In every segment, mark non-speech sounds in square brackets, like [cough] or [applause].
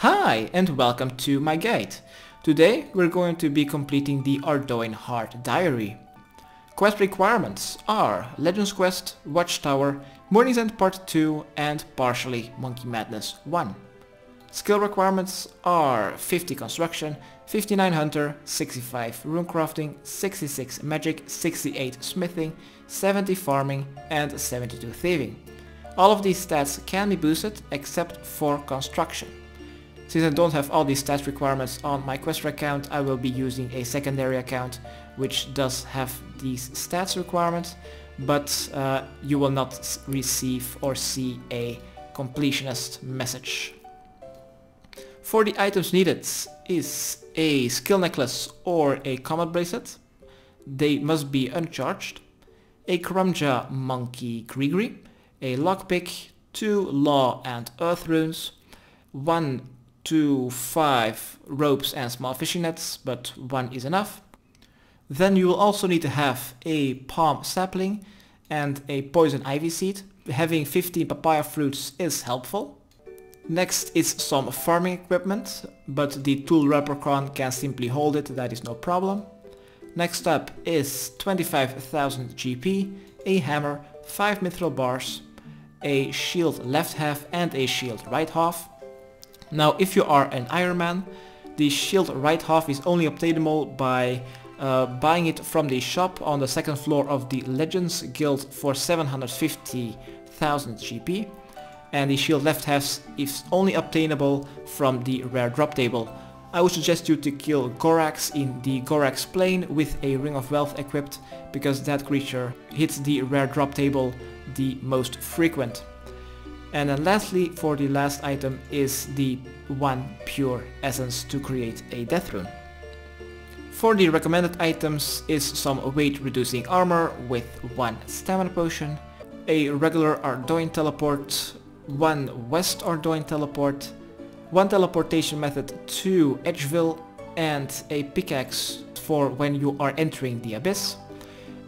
Hi and welcome to my guide. Today we're going to be completing the Ardougne Hard Diary. Quest requirements are Legends Quest, Watchtower, Mourning's End Part 2 and partially Monkey Madness 1. Skill requirements are 50 Construction, 59 Hunter, 65 Runecrafting, 66 Magic, 68 Smithing, 70 Farming and 72 Thieving. All of these stats can be boosted except for Construction. Since I don't have all these stats requirements on my Questra account, I will be using a secondary account which does have these stats requirements, but uh, you will not receive or see a completionist message. For the items needed is a skill necklace or a combat bracelet. They must be uncharged. A Karamja monkey greegree, a lockpick, two law and earth runes, one to five ropes and small fishing nets, but one is enough. Then you will also need to have a palm sapling and a poison ivy seed. Having 15 papaya fruits is helpful. Next is some farming equipment, but the tool leprechaun can simply hold it, that is no problem. Next up is 25,000 GP, a hammer, 5 mithril bars, a shield left half and a shield right half. Now if you are an Iron Man, the shield right half is only obtainable by uh, buying it from the shop on the second floor of the Legends Guild for 750,000 GP and the shield left half is only obtainable from the rare drop table. I would suggest you to kill Goraks in the Goraks plane with a Ring of Wealth equipped because that creature hits the rare drop table the most frequent. And then lastly, for the last item is the one pure essence to create a death rune. For the recommended items is some weight reducing armor with one stamina potion, a regular Ardougne teleport, one West Ardougne teleport, one teleportation method to Edgeville and a pickaxe for when you are entering the abyss,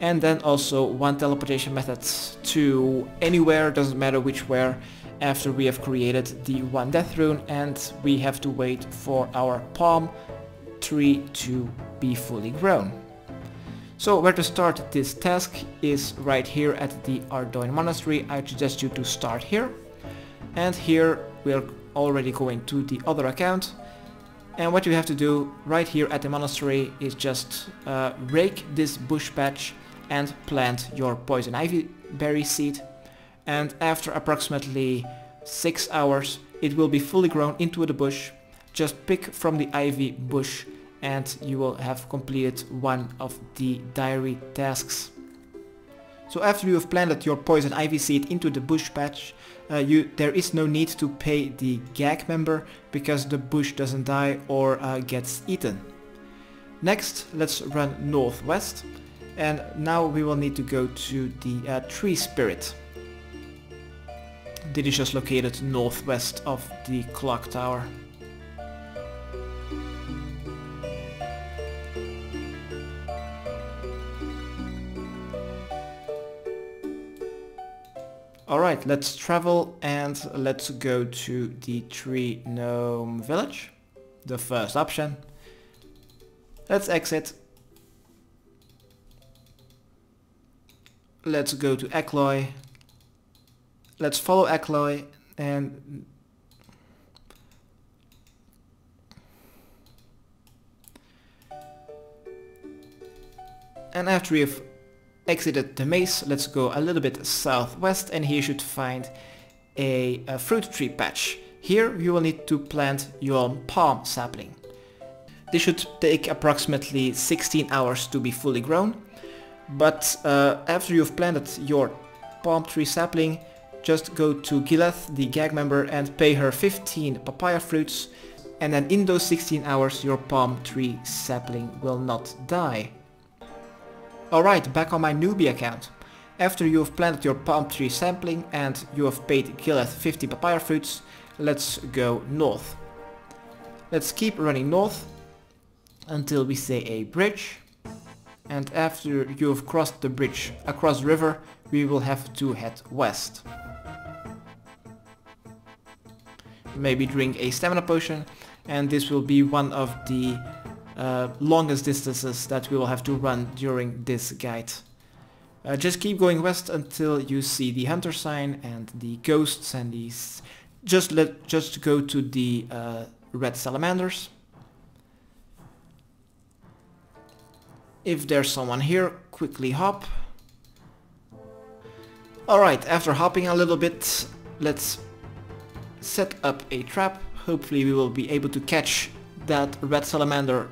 and then also one teleportation method to anywhere, doesn't matter which where, after we have created the one death rune and we have to wait for our palm tree to be fully grown. So where to start this task is right here at the Ardougne Monastery. I suggest you to start here. And here we're already going to the other account. And what you have to do right here at the monastery is just uh, rake this bush patch and plant your poison ivy berry seed and after approximately 6 hours it will be fully grown into the bush. Just pick from the ivy bush and you will have completed one of the diary tasks. So after you have planted your poison ivy seed into the bush patch, uh, you, there is no need to pay the gag member because the bush doesn't die or uh, gets eaten. Next, let's run northwest and now we will need to go to the uh, tree spirit. It is just located northwest of the clock tower. Alright, let's travel and let's go to the Tree Gnome Village. The first option. Let's exit let's go to Ekloy. Let's follow Ekloy and and after we've exited the maze, let's go a little bit southwest and here you should find a, a fruit tree patch. Here you will need to plant your palm sapling. This should take approximately 16 hours to be fully grown but uh, after you've planted your palm tree sapling, just go to Gileth, the gag member, and pay her 15 papaya fruits, and then in those 16 hours your palm tree sapling will not die. Alright, back on my newbie account. After you have planted your palm tree sapling and you have paid Gileth 50 papaya fruits, let's go north. Let's keep running north until we see a bridge and after you have crossed the bridge across the river, we will have to head west. maybe drink a stamina potion and this will be one of the uh, longest distances that we will have to run during this guide. Uh, just keep going west until you see the hunter sign and the ghosts and these. Just let just go to the uh, red salamanders. If there's someone here, quickly hop. Alright, after hopping a little bit, let's set up a trap. Hopefully we will be able to catch that red salamander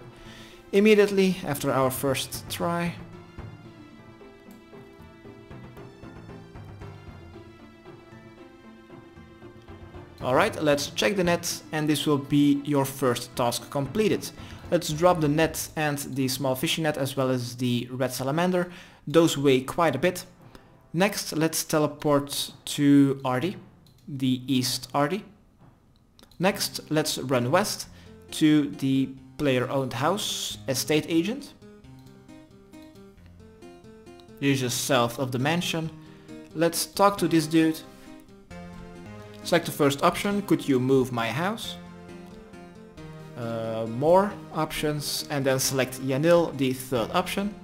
immediately after our first try. Alright, let's check the net and this will be your first task completed. Let's drop the net and the small fishing net as well as the red salamander. Those weigh quite a bit. Next, let's teleport to Ardy, the East Ardy. Next, let's run west to the player-owned house, estate agent. Is just south of the mansion. Let's talk to this dude. Select the first option, could you move my house? Uh, more options and then select Yanille, the third option,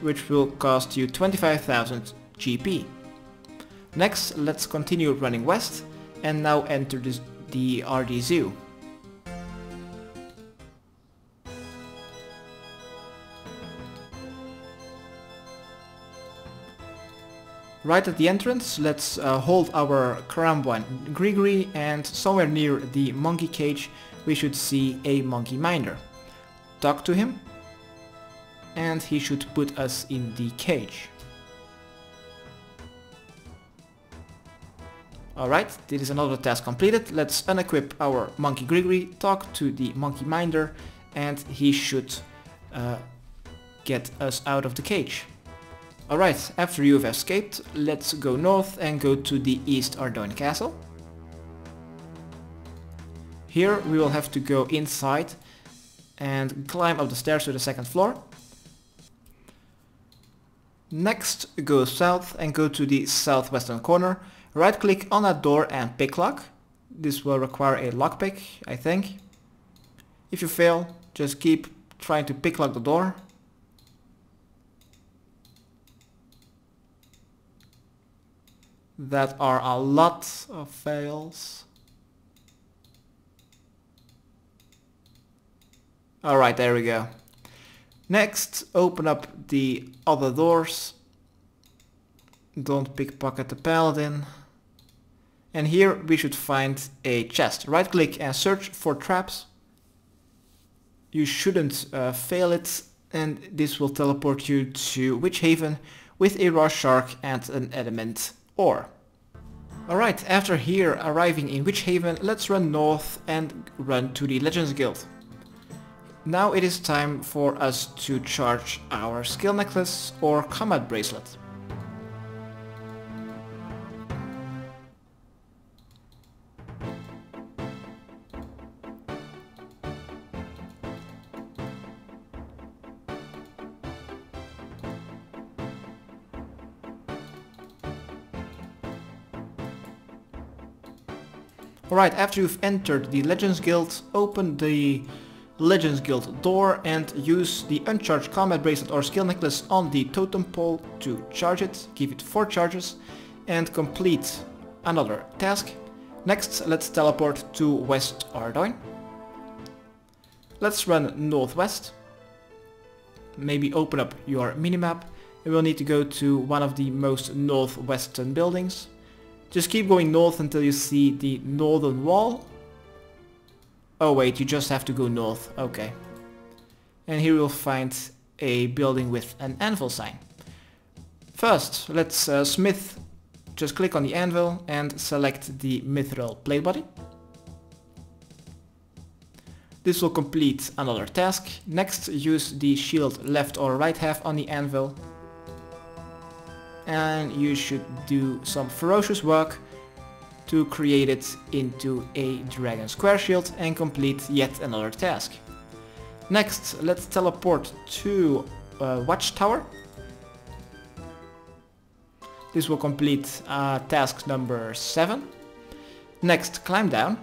which will cost you 25,000 GP. Next, let's continue running west and now enter this, the Ardy Zoo. Right at the entrance, let's uh, hold our Karamjan Greegree and somewhere near the monkey cage we should see a monkey minder. Talk to him and he should put us in the cage. Alright, this is another task completed. Let's unequip our monkey Greegree, talk to the monkey minder and he should uh, get us out of the cage. Alright, after you've escaped, let's go north and go to the East Ardougne Castle. Here we will have to go inside and climb up the stairs to the second floor. Next, go south and go to the southwestern corner. Right click on that door and pick lock. This will require a lockpick, I think. If you fail, just keep trying to pick lock the door that are a lot of fails. Alright, there we go. Next, open up the other doors. Don't pickpocket the paladin. And here we should find a chest. Right click and search for traps. You shouldn't uh, fail it and this will teleport you to Witchaven with a raw shark and an adamant ore. Alright, after here arriving in Witchaven, let's run north and run to the Legends Guild. Now it is time for us to charge our skill necklace or combat bracelet. Alright, after you've entered the Legends Guild, open the Legends Guild door and use the Uncharged Combat Bracelet or Skill Necklace on the totem pole to charge it, give it 4 charges, and complete another task. Next, let's teleport to West Ardougne. Let's run northwest. Maybe open up your minimap. We will need to go to one of the most northwestern buildings. Just keep going north until you see the northern wall. Oh wait, you just have to go north. Okay. And here you'll find a building with an anvil sign. First, let's uh, smith. Just click on the anvil and select the mithril plate body. This will complete another task. Next, use the shield left or right half on the anvil and you should do some ferocious work to create it into a dragon square shield and complete yet another task. Next, let's teleport to uh, Watchtower. This will complete uh, task number 7. Next, climb down.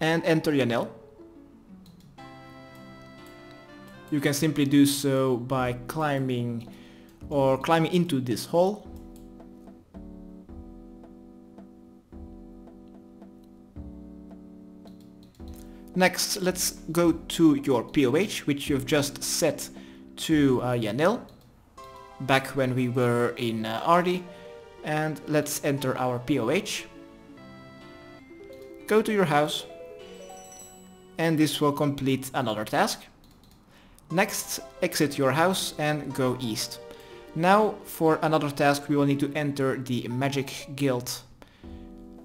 and enter Yanille. You can simply do so by climbing or climbing into this hole. Next, let's go to your POH, which you've just set to uh, Yanille, back when we were in uh, Ardy, and let's enter our POH. Go to your house, and this will complete another task. Next, exit your house and go east. Now, for another task, we will need to enter the Magic Guild.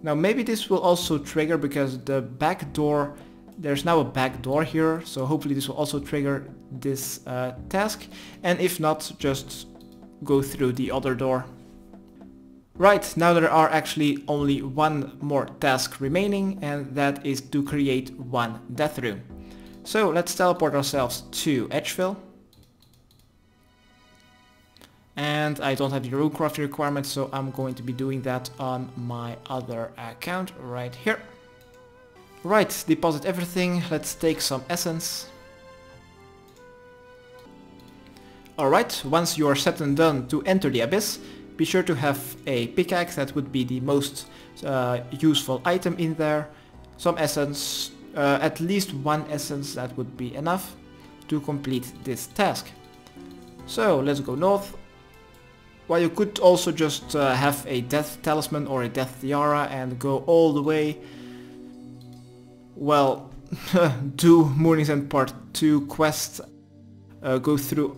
Now, maybe this will also trigger because the back door, there's now a back door here, so hopefully this will also trigger this uh, task. And if not, just go through the other door. Right, now there are actually only one more task remaining, and that is to create one death rune. So let's teleport ourselves to Edgeville. And I don't have the rune crafting requirement, so I'm going to be doing that on my other account right here. Right, deposit everything. Let's take some essence. Alright, once you are set and done to enter the abyss, be sure to have a pickaxe, that would be the most uh, useful item in there. Some essence, uh, at least one essence that would be enough to complete this task. So let's go north. Well, you could also just uh, have a death talisman or a death tiara and go all the way. Well, [laughs] do Mourning's End Part 2 quest, uh, go through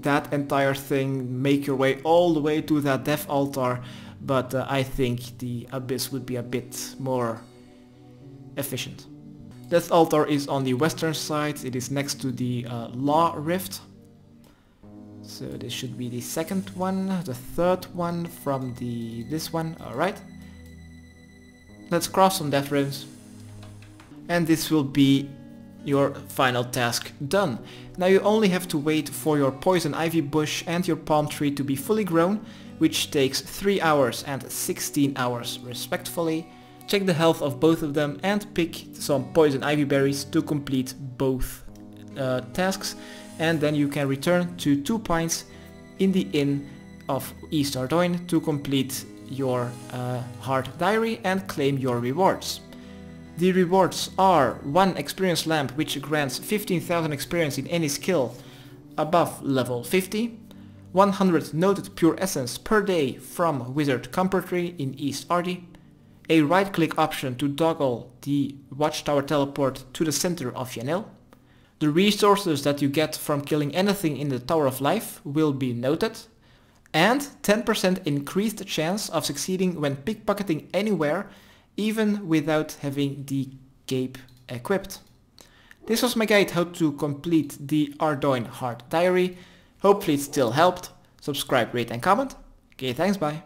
that entire thing, make your way all the way to that death altar, but uh, I think the Abyss would be a bit more efficient. Death Altar is on the western side, it is next to the uh, Law Rift. So this should be the second one, the third one from the this one, alright. Let's cross some death runes. And this will be your final task done. Now you only have to wait for your poison ivy bush and your palm tree to be fully grown, which takes 3 hours and 16 hours respectively check the health of both of them and pick some poison ivy berries to complete both uh, tasks and then you can return to two pints in the inn of East Ardougne to complete your uh, hard diary and claim your rewards. The rewards are 1 experience lamp which grants 15,000 experience in any skill above level 50, 100 noted pure essence per day from Wizard Cromperty in East Ardy, a right click option to toggle the watchtower teleport to the center of Yanille. The resources that you get from killing anything in the Tower of Life will be noted. And 10% increased chance of succeeding when pickpocketing anywhere, even without having the cape equipped. This was my guide how to complete the Ardougne Hard Diary. Hopefully it still helped. Subscribe, rate and comment. Okay, thanks, bye.